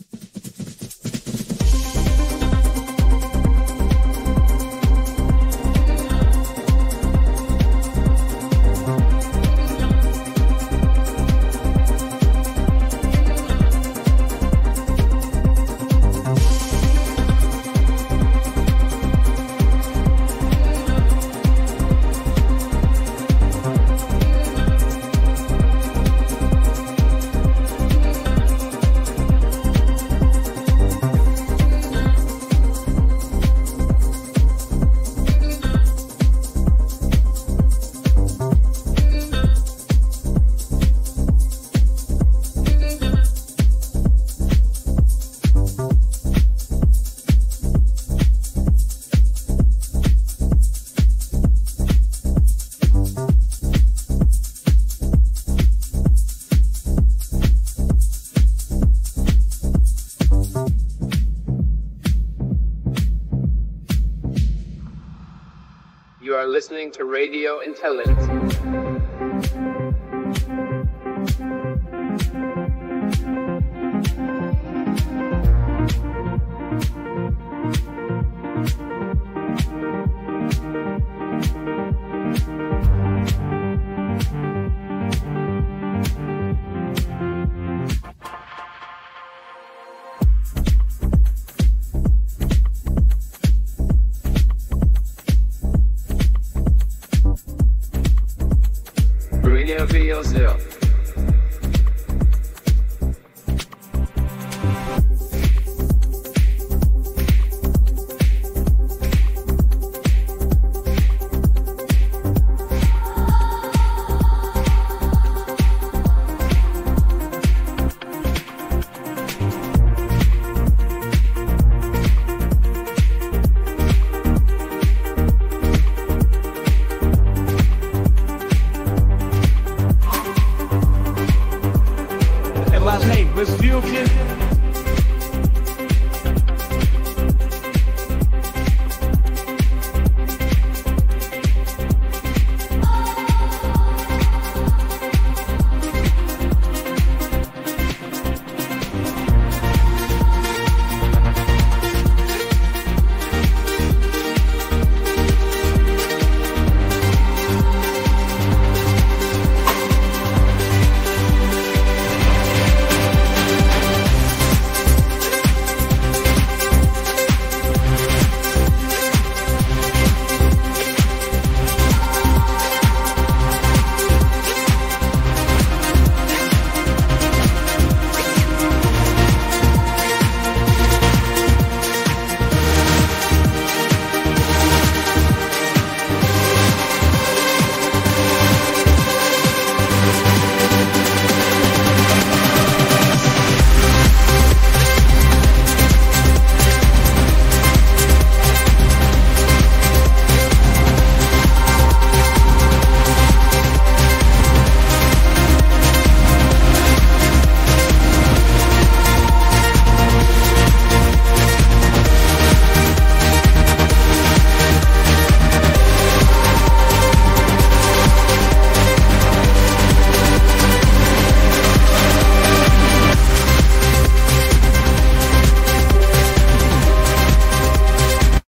you listening to Radio Intelligence. Was Fusion.